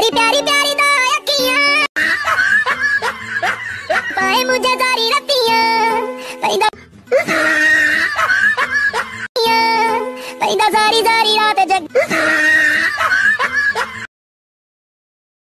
मेरी प्यारी प्यारी दा अखियाँ पाए मुझे तो- तो सारी रतियाँ पैदा पैदा सारी सारी